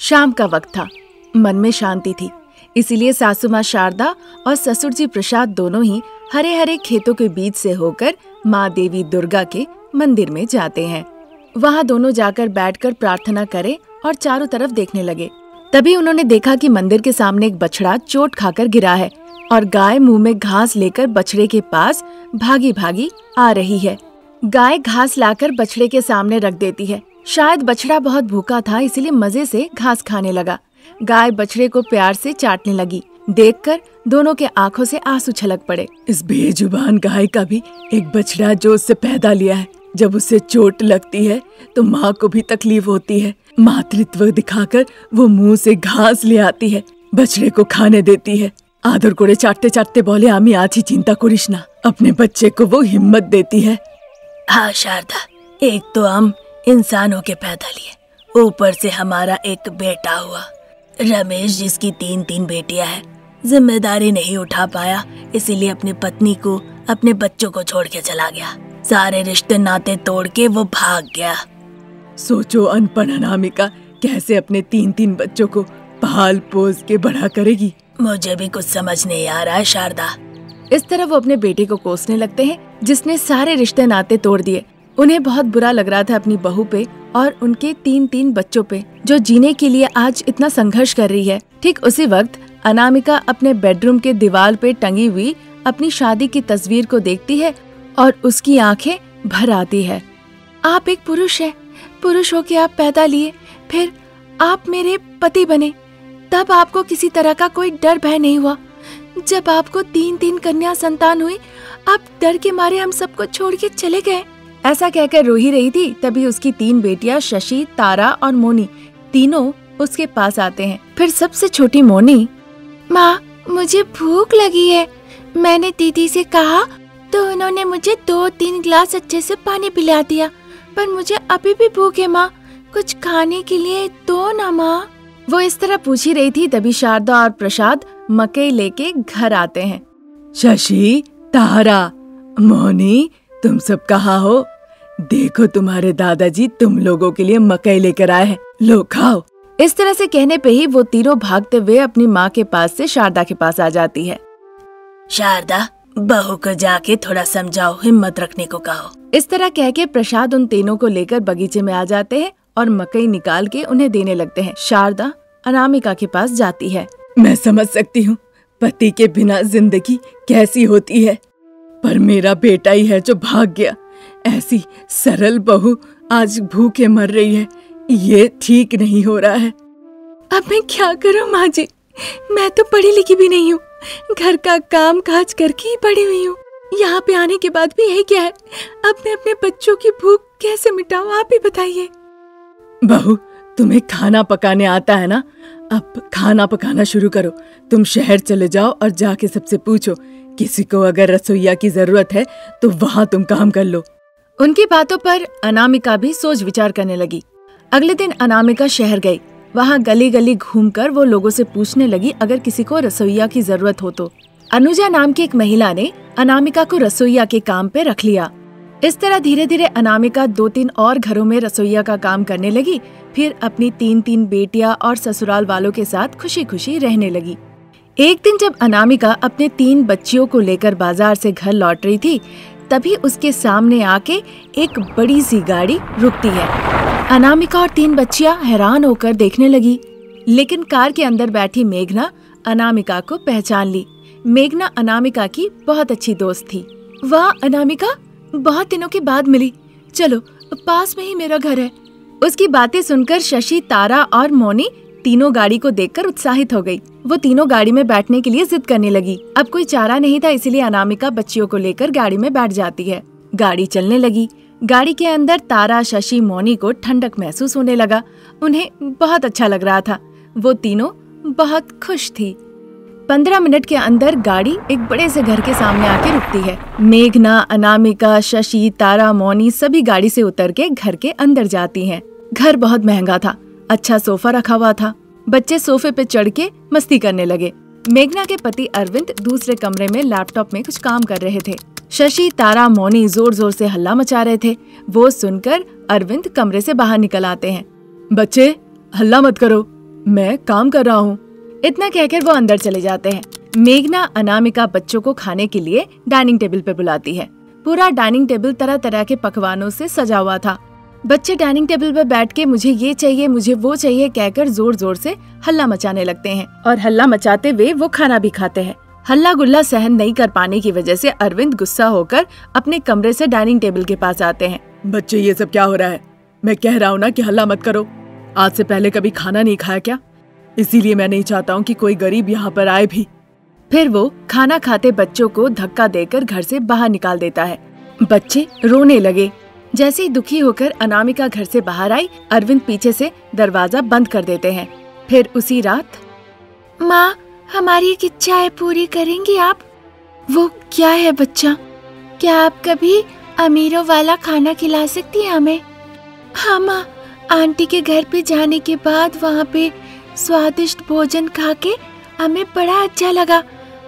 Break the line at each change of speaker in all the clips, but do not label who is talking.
शाम का वक्त था। मन में शांति थी। इसीलिए सासू माँ शारदा और ससुर जी प्रसाद दोनों ही हरे हरे खेतों के बीच से होकर माँ देवी दुर्गा के मंदिर में जाते हैं। वहाँ दोनों जाकर बैठकर प्रार्थना करें और चारों तरफ़ देखने लगे। तभी उन्होंने देखा कि मंदिर के सामने एक बछड़ा चोट खाकर गिरा है और गाय मुँह में घास लेकर बछड़े के पास भागी भागी आ रही है। गाय घास लाकर बछड़े के सामने रख देती है। शायद बछड़ा बहुत भूखा था, इसलिए मज़े से घास खाने लगा। गाय बछड़े को प्यार से चाटने लगी। देखकर दोनों के आँखों से आँसू छलक पड़े।
इस बेजुबान गाय का भी एक बछड़ा जो उससे पैदा लिया है, जब उसे चोट लगती है तो माँ को भी तकलीफ़ होती है। मातृत्व दिखाकर वो मुँह से घास ले आती है, बछड़े को खाने देती है। आदर कोड़े चाटते चाटते बोले, आमी आज ही चिंता करिस ना। अपने बच्चे को वो हिम्मत देती है।
हाँ शारदा। एक तो हम इंसानों के पैदा लिए ऊपर से हमारा एक बेटा हुआ। रमेश जिसकी तीन तीन बेटियाँ हैं ज़िम्मेदारी नहीं उठा पाया इसीलिए अपनी पत्नी को अपने बच्चों को छोड़ के चला गया। सारे रिश्ते नाते तोड़ के वो भाग गया।
सोचो अनपढ़ अनामिका कैसे अपने तीन तीन बच्चों को पाल पोस के बड़ा करेगी।
मुझे भी कुछ समझ नहीं आ रहा है शारदा।
इस तरह वो अपने बेटे को कोसने लगते हैं, जिसने सारे रिश्ते नाते तोड़ दिए। उन्हें बहुत बुरा लग रहा था अपनी बहू पे और उनके तीन तीन बच्चों पे, जो जीने के लिए आज इतना संघर्ष कर रही है। ठीक उसी वक्त, अनामिका अपने बेडरूम के दीवार पे टंगी हुई अपनी शादी की तस्वीर को देखती है और उसकी आँखें भर आती है। आप एक पुरुष है। पुरुष हो के आप पैदा लिए, फिर आप मेरे पति बने। तब आपको किसी तरह का कोई डर भय नहीं हुआ। जब आपको तीन तीन कन्या संतान हुई आप डर के मारे हम सबको छोड़ के चले गए। ऐसा कहकर रो ही रही थी तभी उसकी तीन बेटियाँ शशि तारा और मोनी तीनों उसके पास आते हैं। फिर सबसे छोटी मोनी माँ मुझे भूख लगी है। मैंने दीदी से कहा तो उन्होंने मुझे दो तीन गिलास अच्छे से पानी पिला दिया पर मुझे अभी भी भूख है माँ। कुछ खाने के लिए दो ना माँ। वो इस तरह पूछ ही रही थी तभी शारदा और प्रसाद मकई लेके घर आते हैं।
शशि तारा मोनी तुम सब कहा हो? देखो तुम्हारे दादाजी तुम लोगों के लिए मकई लेकर आए हैं। लो खाओ।
इस तरह से कहने पे ही वो तीनों भागते हुए अपनी माँ के पास से शारदा के पास आ जाती है।
शारदा बहू को जाके थोड़ा समझाओ हिम्मत रखने को कहो।
इस तरह कह के प्रसाद उन तीनों को लेकर बगीचे में आ जाते हैं और मकई निकाल के उन्हें देने लगते हैं। शारदा अनामिका के पास जाती है।
मैं समझ सकती हूँ, पति के बिना ज़िंदगी कैसी होती है। पर मेरा बेटा ही है जो भाग गया। ऐसी सरल बहू आज भूखे मर रही है। ये ठीक नहीं हो रहा है।
अब मैं क्या करूँ, माँ जी? मैं तो पढ़ी लिखी भी नहीं हूँ। घर का काम काज करके ही पड़ी हुई हूँ। यहाँ पे आने के बाद भी यही क्या है? अब मैं अपने बच्चों की भूख कैसे मिटाऊँ, आप ही बताइए।
बहू, तुम्हें खाना पकाने आता है ना? अब खाना पकाना शुरू करो। तुम शहर चले जाओ और जाके सबसे पूछो, किसी को अगर रसोईया की ज़रूरत है तो वहाँ तुम काम कर लो।
उनकी बातों पर अनामिका भी सोच विचार करने लगी। अगले दिन अनामिका शहर गई। वहाँ गली गली घूमकर वो लोगों से पूछने लगी, अगर किसी को रसोईया की ज़रूरत हो तो। अनुजा नाम की एक महिला ने अनामिका को रसोईया के काम पे रख लिया। इस तरह धीरे धीरे अनामिका दो तीन और घरों में रसोईया का काम करने लगी, फिर अपनी तीन तीन बेटिया और ससुराल वालों के साथ खुशी खुशी रहने लगी। एक दिन जब अनामिका अपने तीन बच्चियों को लेकर बाज़ार से घर लौट रही थी, तभी उसके सामने आके एक बड़ी सी गाड़ी रुकती है। अनामिका और तीन बच्चियाँ हैरान होकर देखने लगी, लेकिन कार के अंदर बैठी मेघना अनामिका को पहचान ली। मेघना अनामिका की बहुत अच्छी दोस्त थी। वाह, अनामिका! बहुत दिनों के बाद मिली। चलो, पास में ही मेरा घर है। उसकी बातें सुनकर शशि, तारा और मोनी तीनों गाड़ी को देखकर उत्साहित हो गई। वो तीनों गाड़ी में बैठने के लिए जिद करने लगी। अब कोई चारा नहीं था, इसीलिए अनामिका बच्चियों को लेकर गाड़ी में बैठ जाती है। गाड़ी चलने लगी। गाड़ी के अंदर तारा, शशि, मोनी को ठंडक महसूस होने लगा। उन्हें बहुत अच्छा लग रहा था। वो तीनों बहुत खुश थी। पंद्रह मिनट के अंदर गाड़ी एक बड़े से घर के सामने आके रुकती है। मेघना, अनामिका, शशि, तारा, मौनी सभी गाड़ी से उतर के घर के अंदर जाती हैं। घर बहुत महँगा था अच्छा सोफा रखा हुआ था। बच्चे सोफे पे चढ़ के मस्ती करने लगे। मेघना के पति अरविंद दूसरे कमरे में लैपटॉप में कुछ काम कर रहे थे। शशि, तारा, मौनी ज़ोर ज़ोर से हल्ला मचा रहे थे। वो सुनकर अरविंद कमरे से बाहर निकल आते हैं।
बच्चे, हल्ला मत करो। मैं काम कर रहा हूँ।
इतना कहकर वो अंदर चले जाते हैं। मेघना अनामिका बच्चों को खाने के लिए डाइनिंग टेबल पर बुलाती है। पूरा डाइनिंग टेबल तरह तरह के पकवानों से सजा हुआ था। बच्चे डाइनिंग टेबल पर बैठ के मुझे ये चाहिए, मुझे वो चाहिए कहकर ज़ोर ज़ोर से हल्ला मचाने लगते हैं। और हल्ला मचाते हुए वो खाना भी खाते हैं। हल्ला गुल्ला सहन नहीं कर पाने की वजह से अरविंद गुस्सा होकर अपने कमरे से डाइनिंग टेबल के पास आते हैं।
बच्चे, ये सब क्या हो रहा है? मैं कह रहा हूँ ना कि हल्ला मत करो। आज से पहले कभी खाना नहीं खाया क्या? इसीलिए मैं नहीं चाहता हूँ कि कोई गरीब यहाँ पर आए भी।
फिर वो खाना खाते बच्चों को धक्का देकर घर से बाहर निकाल देता है। बच्चे रोने लगे। जैसे ही दुखी होकर अनामिका घर से बाहर आई, अरविंद पीछे से दरवाज़ा बंद कर देते हैं। फिर उसी रात, माँ, हमारी एक इच्छा है, पूरी करेंगी आप? वो क्या है बच्चा? क्या आप कभी अमीरों वाला खाना खिला सकती हैं हमें? हाँ माँ, आंटी के घर पे जाने के बाद वहाँ पे स्वादिष्ट भोजन खा के हमें बड़ा अच्छा लगा।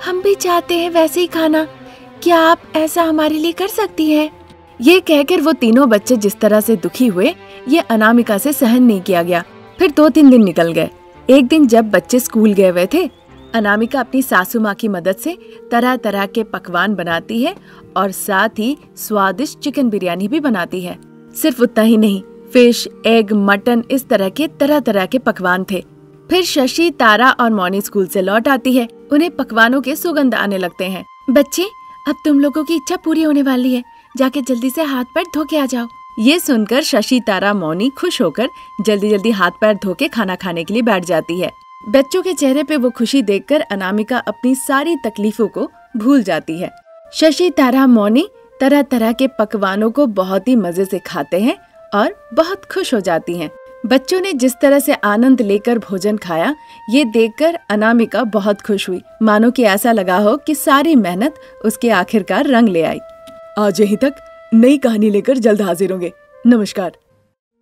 हम भी चाहते हैं वैसे ही खाना। क्या आप ऐसा हमारे लिए कर सकती हैं? ये कहकर वो तीनों बच्चे जिस तरह से दुखी हुए, ये अनामिका से सहन नहीं किया गया। फिर दो तीन दिन निकल गए। एक दिन जब बच्चे स्कूल गए हुए थे, अनामिका अपनी सासू माँ की मदद से तरह तरह के पकवान बनाती है और साथ ही स्वादिष्ट चिकन बिरयानी भी बनाती है। सिर्फ़ उतना ही नहीं, फ़िश, एग, मटन इस तरह के तरह तरह के पकवान थे। फिर शशि, तारा और मौनी स्कूल से लौट आती है। उन्हें पकवानों के सुगंध आने लगते हैं। बच्चे, अब तुम लोगों की इच्छा पूरी होने वाली है। जाके जल्दी से हाथ पैर धो के आ जाओ। ये सुनकर शशि, तारा, मौनी खुश होकर जल्दी जल्दी हाथ पैर धो के खाना खाने के लिए बैठ जाती है। बच्चों के चेहरे पे वो खुशी देखकर अनामिका अपनी सारी तकलीफों को भूल जाती है। शशि, तारा, मौनी तरह तरह के पकवानों को बहुत ही मज़े से खाते हैं और बहुत खुश हो जाती हैं। बच्चों ने जिस तरह से आनंद लेकर भोजन खाया, ये देखकर अनामिका बहुत खुश हुई। मानो कि ऐसा लगा हो कि सारी मेहनत उसके आखिरकार रंग ले आई।
आज यहीं तक नई कहानी लेकर जल्द हाजिर होंगे। नमस्कार।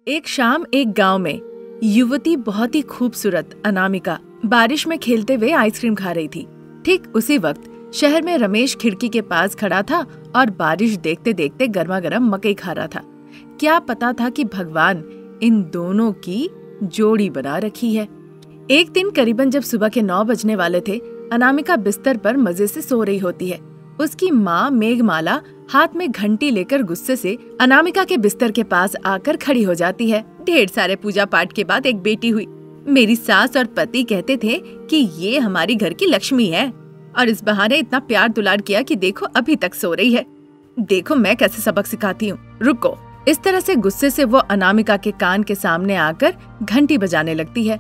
एक शाम एक गाँव में युवती बहुत ही खूबसूरत अनामिका बारिश में खेलते हुए आइसक्रीम खा रही थी। ठीक उसी वक्त शहर में रमेश खिड़की के पास खड़ा था और बारिश देखते देखते गर्मा गर्म मकई खा रहा था। क्या पता था कि भगवान इन दोनों की जोड़ी बना रखी है। एक दिन करीबन जब सुबह के नौ बजने वाले थे, अनामिका बिस्तर पर मज़े से सो रही होती है। उसकी माँ मेघमाला हाथ में घंटी लेकर गुस्से से अनामिका के बिस्तर के पास आकर खड़ी हो जाती है। ढेर सारे पूजा पाठ के बाद एक बेटी हुई। मेरी सास और पति कहते थे कि ये हमारी घर की लक्ष्मी है और इस बहाने इतना प्यार दुलार किया कि देखो अभी तक सो रही है। देखो मैं कैसे सबक सिखाती हूँ। रुको। इस तरह से गुस्से से वो अनामिका के कान के सामने आकर घंटी बजाने लगती है।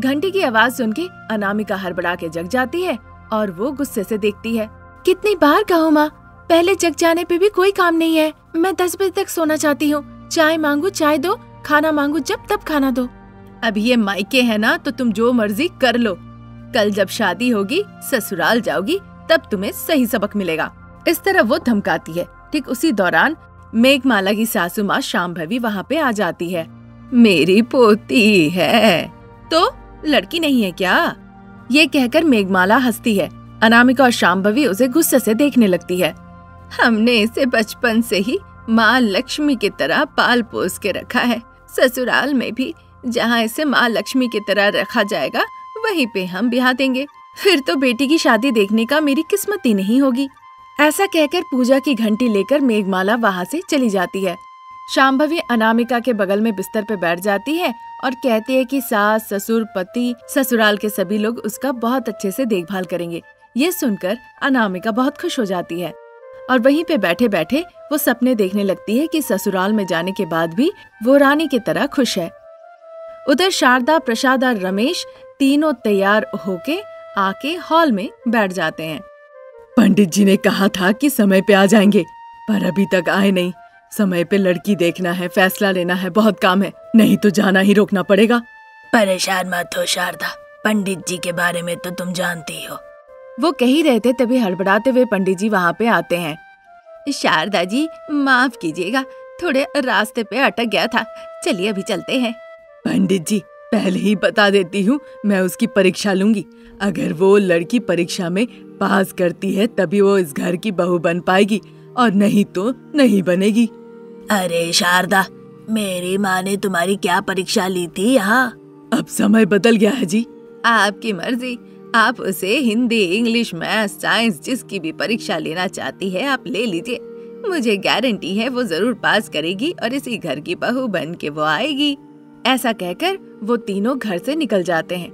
घंटी की आवाज़ सुन के अनामिका हड़बड़ा के जग जाती है और वो गुस्से से देखती है। कितनी बार कहो माँ, पहले जग जाने पे भी कोई काम नहीं है। मैं दस बजे तक सोना चाहती हूँ। चाय मांगू, चाय दो, खाना मांगू, जब तब खाना दो। अब ये मायके है ना तो तुम जो मर्ज़ी कर लो। कल जब शादी होगी, ससुराल जाओगी, तब तुम्हें सही सबक मिलेगा। इस तरह वो धमकाती है। ठीक उसी दौरान मेघमाला की सासू माँ शाम भवी वहाँ पे आ जाती है। मेरी पोती है। तो लड़की नहीं है क्या? ये कहकर मेघमाला हंसती है। अनामिका और शाम्भवी उसे गुस्से से देखने लगती है। हमने इसे बचपन से ही माँ लक्ष्मी की तरह पाल पोस के रखा है। ससुराल में भी जहाँ इसे माँ लक्ष्मी की तरह रखा जाएगा, वहीं पे हम ब्याह देंगे। फिर तो बेटी की शादी देखने का मेरी किस्मत ही नहीं होगी। ऐसा कहकर पूजा की घंटी लेकर मेघमाला वहाँ से चली जाती है। शाम्भवी अनामिका के बगल में बिस्तर पे बैठ जाती है और कहती है कि सास, ससुर, पति, ससुराल के सभी लोग उसका बहुत अच्छे से देखभाल करेंगे। ये सुनकर अनामिका बहुत खुश हो जाती है। और वहीं पे बैठे बैठे वो सपने देखने लगती है कि ससुराल में जाने के बाद भी वो रानी की तरह खुश है। उधर शारदा, प्रसाद और रमेश तीनों तैयार होके आके हॉल में बैठ जाते हैं।
पंडित जी ने कहा था कि समय पे आ जाएँगे पर अभी तक आए नहीं। समय पे लड़की देखना है फैसला लेना है बहुत काम है। नहीं तो जाना ही रोकना पड़ेगा।
परेशान मत हो शारदा। पंडित जी के बारे में तो तुम जानती हो।
वो कह ही रहे थे तभी हड़बड़ाते हुए पंडित जी वहाँ पे आते हैं। शारदा जी माफ़ कीजिएगा थोड़े रास्ते पे अटक गया था। चलिए अभी चलते हैं।
पंडित जी पहले ही बता देती हूँ मैं उसकी परीक्षा लूँगी। अगर वो लड़की परीक्षा में पास करती है तभी वो इस घर की बहू बन पाएगी और नहीं तो नहीं बनेगी।
अरे शारदा मेरी माँ ने तुम्हारी क्या परीक्षा ली थी यहाँ?
अब समय बदल गया है जी।
आपकी मर्ज़ी आप उसे हिंदी इंग्लिश मैथ साइंस जिसकी भी परीक्षा लेना चाहती है आप ले लीजिए। मुझे गारंटी है वो ज़रूर पास करेगी और इसी घर की बहू बन के वो आएगी। ऐसा कहकर वो तीनों घर से निकल जाते हैं।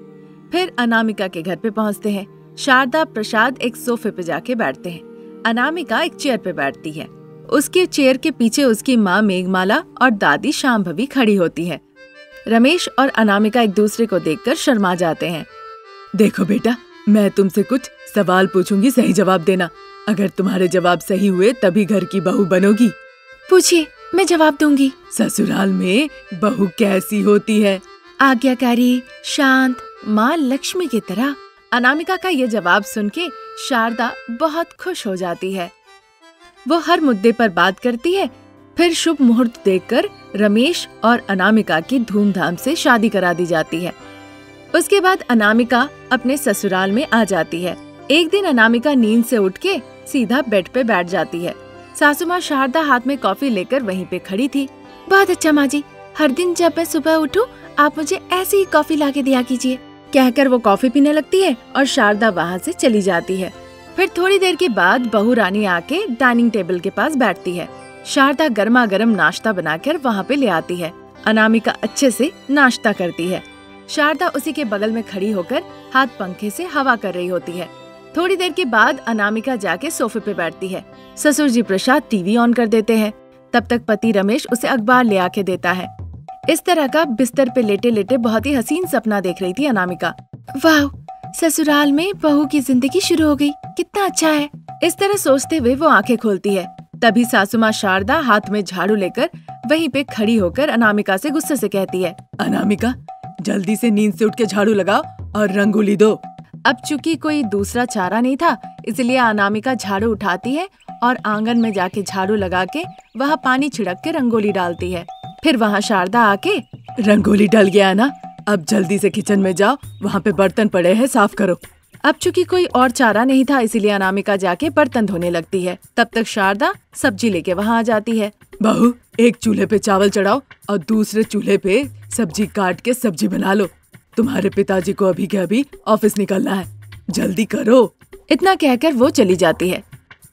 फिर अनामिका के घर पे पहुँचते हैं। शारदा प्रसाद एक सोफे पे जाके बैठते हैं। अनामिका एक चेयर पे बैठती है। उसके चेयर के पीछे उसकी माँ मेघमाला और दादी शाम शाम्भवी खड़ी होती है। रमेश और अनामिका एक दूसरे को देखकर शर्मा जाते हैं।
देखो बेटा मैं तुमसे कुछ सवाल पूछूँगी सही जवाब देना। अगर तुम्हारे जवाब सही हुए तभी घर की बहू बनोगी।
पूछिए मैं जवाब दूँगी।
ससुराल में बहू कैसी होती है?
आज्ञाकारी शांत माँ लक्ष्मी की तरह। अनामिका का ये जवाब सुन के शारदा बहुत खुश हो जाती है। वो हर मुद्दे पर बात करती है, फिर शुभ मुहूर्त देखकर रमेश और अनामिका की धूमधाम से शादी करा दी जाती है। उसके बाद अनामिका अपने ससुराल में आ जाती है। एक दिन अनामिका नींद से उठ के सीधा बेड पे बैठ जाती है। सासू माँ शारदा हाथ में कॉफ़ी लेकर वहीं पे खड़ी थी। बहुत अच्छा माँ जी, हर दिन जब मैं सुबह उठूं, आप मुझे ऐसी ही कॉफ़ी ला के दिया कीजिए। कहकर वो कॉफ़ी पीने लगती है और शारदा वहाँ से चली जाती है। फिर थोड़ी देर के बाद बहू रानी आके डाइनिंग टेबल के पास बैठती है। शारदा गर्मा गर्म नाश्ता बनाकर वहाँ पे ले आती है। अनामिका अच्छे से नाश्ता करती है। शारदा उसी के बगल में खड़ी होकर हाथ पंखे से हवा कर रही होती है। थोड़ी देर के बाद अनामिका जाके सोफे पे बैठती है। ससुर जी प्रसाद टीवी ऑन कर देते हैं। तब तक पति रमेश उसे अखबार ले आके देता है। इस तरह का बिस्तर पे लेटे लेटे बहुत ही हसीन सपना देख रही थी अनामिका। वाह, ससुराल में बहू की ज़िंदगी शुरू हो गई। कितना अच्छा है। इस तरह सोचते हुए वो आँखें खोलती है। तभी सासू माँ शारदा हाथ में झाड़ू लेकर वहीं पे खड़ी होकर अनामिका से गुस्से से कहती है,
अनामिका, जल्दी से नींद से उठ के झाड़ू लगाओ और रंगोली दो।
अब चूँकि कोई दूसरा चारा नहीं था, इसलिए अनामिका झाड़ू उठाती है और आँगन में जाके झाड़ू लगा के वहाँ पानी छिड़क के रंगोली डालती है। फिर वहाँ शारदा आके,
रंगोली डल गया ना, अब जल्दी से किचन में जाओ, वहाँ पे बर्तन पड़े हैं, साफ़ करो।
अब चूँकि कोई और चारा नहीं था, इसीलिए अनामिका जाके बर्तन धोने लगती है। तब तक शारदा सब्ज़ी लेके वहाँ आ जाती है।
बहू, एक चूल्हे पे चावल चढ़ाओ और दूसरे चूल्हे पे सब्ज़ी काट के सब्ज़ी बना लो। तुम्हारे पिताजी को अभी के अभी ऑफ़िस निकलना है। जल्दी करो।
इतना कहकर वो चली जाती है।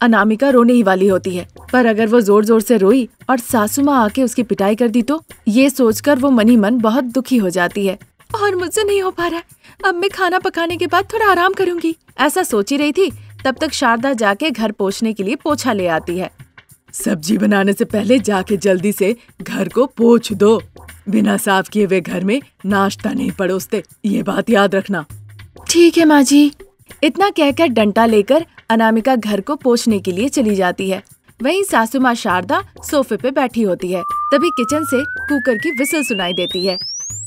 अनामिका रोने ही वाली होती है। पर अगर वो ज़ोर ज़ोर से रोई और सासू माँ आके उसकी पिटाई कर दी तो ये सोचकर वो मनी मन बहुत दुखी हो जाती है। और मुझसे नहीं हो पा रहा है। अब मैं खाना पकाने के बाद थोड़ा आराम करूँगी। ऐसा सोच रही थी, तब तक शारदा जाके घर पोछने के लिए पोछा ले आती है।
सब्ज़ी बनाने से पहले जाके जल्दी से घर को पोछ दो। बिना साफ़ किए हुए घर में नाश्ता नहीं पड़ोसते ये बात याद रखना।
ठीक है माँ जी। इतना कहकर डंटा लेकर अनामिका घर को पोछने के लिए चली जाती है। वहीं सासू माँ शारदा सोफे पे बैठी होती है। तभी किचन से कुकर की विसल सुनाई देती है।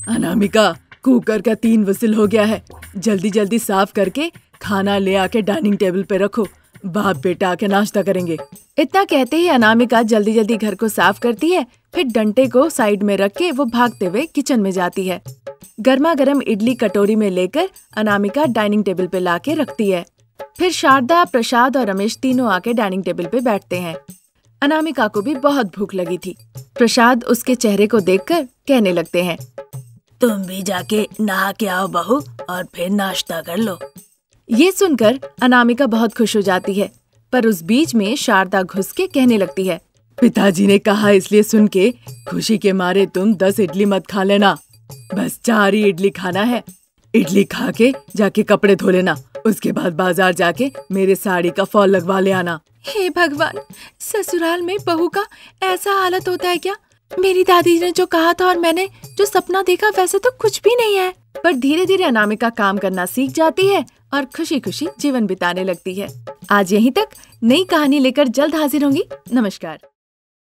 अनामिका, कुकर का तीन विसल हो गया है। जल्दी जल्दी साफ़ करके खाना ले आके डाइनिंग टेबल पे रखो। बाप बेटा आके नाश्ता करेंगे।
इतना कहते ही अनामिका जल्दी जल्दी घर को साफ़ करती है फिर डंटे को साइड में रख के वो भागते हुए किचन में जाती है। गर्मा गर्म इडली कटोरी में लेकर अनामिका डाइनिंग टेबल पे लाके रखती है। फिर शारदा, प्रसाद और रमेश तीनों आके डाइनिंग टेबल पे बैठते हैं। अनामिका को भी बहुत भूख लगी थी। प्रसाद उसके चेहरे को देखकर कहने लगते हैं,
तुम भी जाके नहा के आओ बहू और फिर नाश्ता कर लो।
ये सुनकर अनामिका बहुत खुश हो जाती है, पर उस बीच में शारदा घुस के कहने लगती है
पिताजी ने कहा इसलिए सुन के, खुशी के मारे तुम दस इडली मत खा लेना। बस चार ही इडली खाना है। इडली खा के जाके कपड़े धो लेना। उसके बाद बाज़ार जाके मेरे साड़ी का फॉल लगवा ले आना।
हे भगवान, ससुराल में बहू का ऐसा हालत होता है क्या? मेरी दादी ने जो कहा था और मैंने जो सपना देखा, वैसे तो कुछ भी नहीं है। पर धीरे धीरे अनामिका काम करना सीख जाती है और खुशी खुशी जीवन बिताने लगती है। आज यहीं तक नई कहानी लेकर जल्द हाजिर होंगी। नमस्कार।